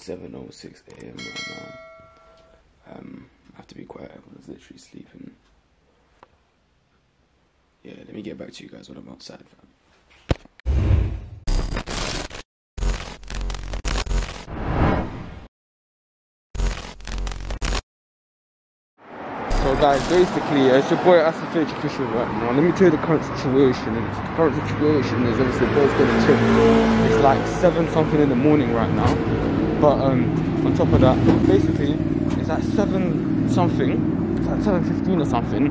7.06 a.m. right now. Um, I have to be quiet, everyone's literally sleeping. Yeah, let me get back to you guys when I'm outside, fam. So guys, basically, uh, it's your boy Asif H official right now. Let me tell you the current situation. The current situation is obviously the boys gonna chill. It's like seven something in the morning right now. But um, on top of that, basically, it's like seven something. It's seven fifteen or something.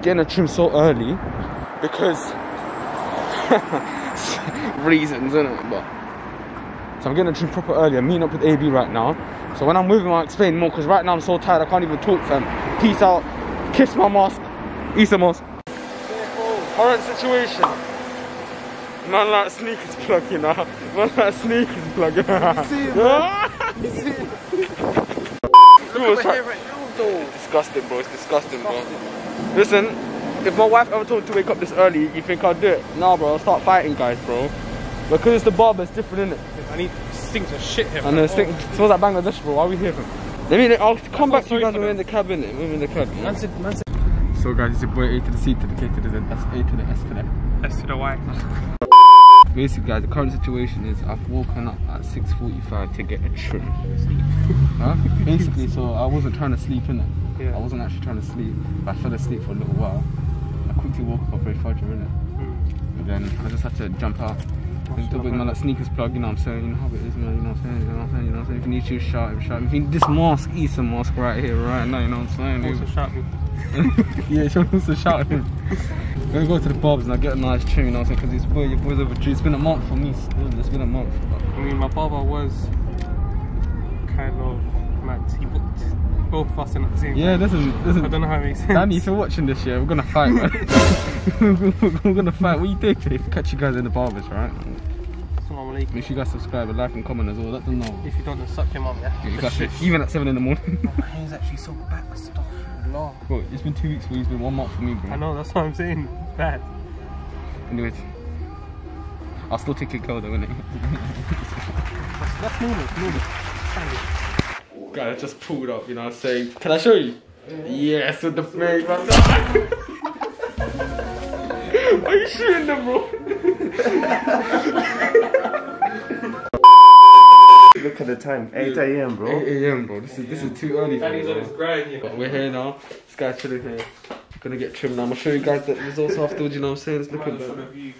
Getting a trim so early because reasons, innit? But so I'm getting a trim proper early. I'm meeting up with AB right now. So when I'm moving, I'll explain more because right now I'm so tired I can't even talk to him. Peace out. Kiss my mask. Easter mask. Current situation. Man like sneakers plug, you know. Man like sneakers plug. See it, man. You see it? Look Look at my hair right now, though. Disgusting, bro. It's disgusting, bro. Listen, if my wife ever told me to wake up this early, you think I'd do it? Nah, bro. I'll start fighting guys, bro. Because it's the barber, it's different, innit? I need stinks of shit here. And the thing, smells like Bangladesh, bro. Why are we here. Let me, I'll come back to you guys when we're in that. the cabin. When we're in the cabin. Man said, man said, So, guys, it's your boy A to the C to the K to the Z. That's A to the S to the S to the Y. Basically, guys, the current situation is I've woken up at 6.45 to get a trim. huh? Basically, so I wasn't trying to sleep in it. Yeah. I wasn't actually trying to sleep. But I fell asleep for a little while. I quickly woke up, played Fajr in it. And then I just had to jump out. A bit my like sneakers plug, you know what I'm saying? You know how it is, man, you know what I'm saying? You know what I'm saying? You know what I'm saying? If you need to shout, him, shout. If you need this mask, eat some mask right here, right now, you know what I'm saying? Also shout me. yeah, she wants to shout him. I'm gonna go to the barbers and I get a nice trim, you know what I'm saying? Because this boy, your boy's overdue. It's been a month for me still. It's been a month. I mean, my barber was kind of mad. He booked both of us in at the same Yeah, time. listen, listen. I don't know how it makes sense. Danny, if you're watching this, yeah, we're gonna fight, man. we're gonna fight. What you thinking? Catch you guys in the barbers, right? Make sure you guys subscribe and like and comment as well. Let them know. If you don't, then suck your mum, yeah? Yeah, you even at 7 in the morning. My hair's actually so and stuff. Allah. bro, it's been two weeks for you, it's been one month for me, bro. I know, that's what I'm saying. It's bad. Anyways, I'll still take your girl though, innit? That's, that's normal, normal. Standard. Guy, I just pulled up, you know what I'm saying? Can I show you? Yeah. Yes, with the face, man. Why are you shooting them, bro? Look at the time. 8 a.m., bro. 8 a.m., bro. This is this is too early for me, Daddy's on bro. his grind, yeah. But we're here now. This guy's chilling here. Gonna get trimmed now. I'm gonna show you guys the results afterwards, you know what I'm saying? Let's look at that.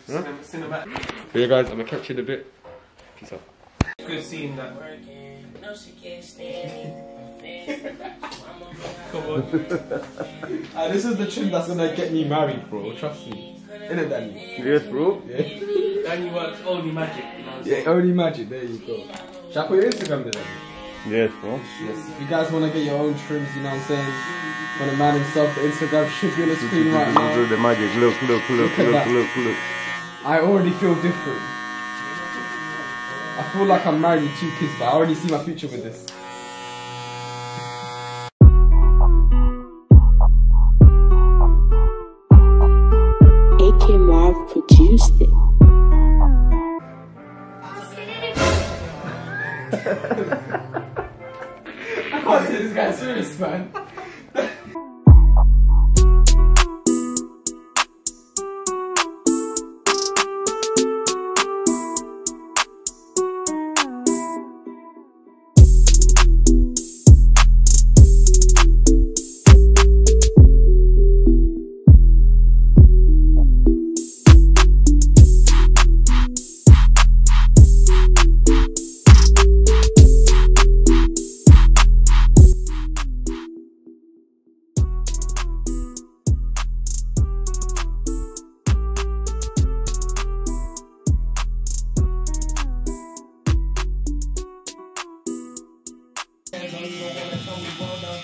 Huh? cinematic. But yeah, guys, I'm gonna catch you in a bit. Peace out. Good seeing that. Come on. Uh, this is the trim that's gonna get me married, bro. Trust me. Innit, Danny? Yes, bro. Yeah. Danny works only magic, you know what I'm saying? Yeah, only magic. There you go. Shall I put your Instagram there? Yes, bro. Yes. If you guys want to get your own trims, you know what I'm saying? For the man himself, the Instagram should be on the screen right Do now. the magic. Look, look, look, Look look, look, look. I already feel different. I feel like I'm married with two kids, but I already see my future with this. AK Marv produced it. I can't take this guy serious, man.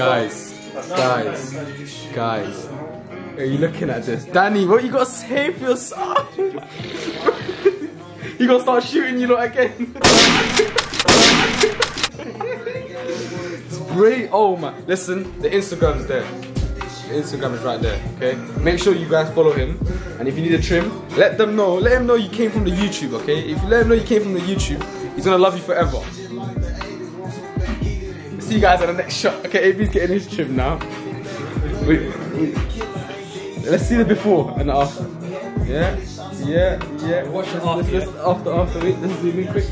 Guys, guys, guys. Are you looking at this? Danny, what you got to say for yourself? you gonna start shooting you lot again? It's great. Oh my. Listen, the Instagram's there. The Instagram is right there. Okay. Make sure you guys follow him. And if you need a trim, let them know. Let him know you came from the YouTube. Okay. If you let him know you came from the YouTube, he's gonna love you forever. See you guys on the next shot. Okay. AB's getting his trim now. Let's see the before and the after. Yeah. Yeah. Yeah. Watch this. Let's, after. After. Wait. Let's zoom in quick.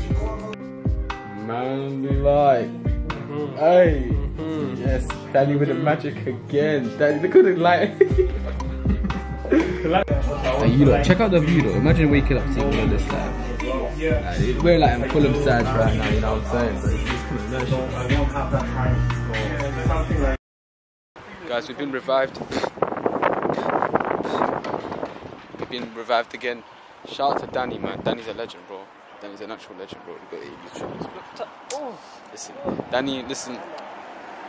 Man, be like. Mm-hmm. Hey, mm-hmm. yes, Danny with the magic again. Danny, look at the light. you know, check out the view though. Imagine waking up seeing all this like, like, we're like in Fulham sides right now. You know what I'm saying? But it's just coming Guys, we've been revived. We've been revived again. Shout out to Danny, man. Danny's a legend, bro. Danny's an actual legend, bro. He got AB's troubles. Listen, Danny, listen,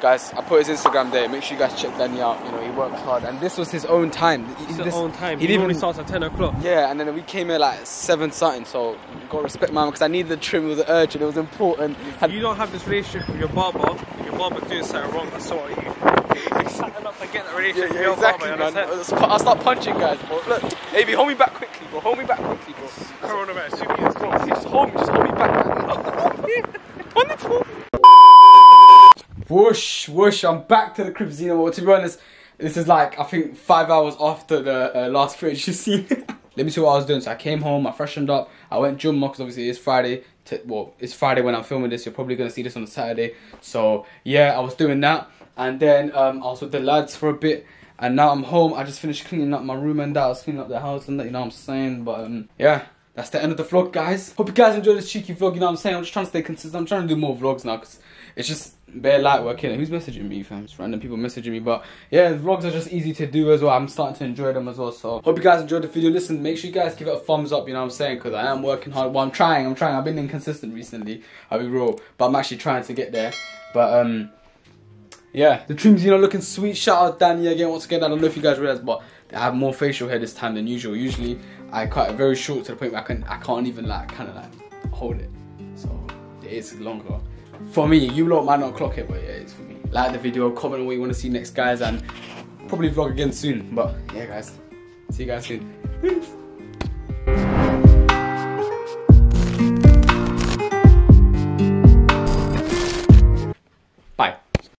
guys. I put his Instagram there. Make sure you guys check Danny out. You know, he works hard, and this was his own time. It's his own time. He He didn't only even starts at 10 o'clock. yeah, and then we came here like seven something. So gotta respect man because I needed the trim. It was urgent. It was important. Had- You don't have this relationship with your barber. Your barber doing something wrong. That's what you. You're setting up to get that yeah, relationship yeah, exactly, barber. Man. I'll start punching guys, bro. Look, baby, hold me back quickly, bro. Hold me back quickly, bro. Coronavirus. Two ago. Just hold me, just hold me back. On the floor. Whoosh, whoosh, I'm back to the crib Zeno. Well, to be honest, this is like, I think, five hours after the uh, last footage you seen. Let me see what I was doing. So I came home, I freshened up, I went Jumma because obviously it's Friday. To, well, it's Friday when I'm filming this. You're probably going to see this on Saturday. So yeah, I was doing that. And then um, I was with the lads for a bit. And now I'm home. I just finished cleaning up my room and that. I was cleaning up the house and that, you know what I'm saying? But um, yeah. That's the end of the vlog, guys. Hope you guys enjoyed this cheeky vlog, you know what I'm saying? I'm just trying to stay consistent. I'm trying to do more vlogs now because it's just bare light work here. Who's messaging me, fam? It's random people messaging me. But yeah, vlogs are just easy to do as well. I'm starting to enjoy them as well. So hope you guys enjoyed the video. Listen, make sure you guys give it a thumbs up, you know what I'm saying? Because I am working hard. Well, I'm trying. I'm trying. I've been inconsistent recently. I'll be real. But I'm actually trying to get there. But um, yeah, the trims, you know, looking sweet. Shout out Danny again. Once again, I don't know if you guys realize, but I have more facial hair this time than usual. Usually, I cut it very short to the point where I can I can't even like kind of like hold it. So it is longer. For me, you lot might not clock it, but yeah, it's for me. Like the video, comment on what you want to see next, guys, and probably vlog again soon. But yeah, guys, see you guys soon. Peace.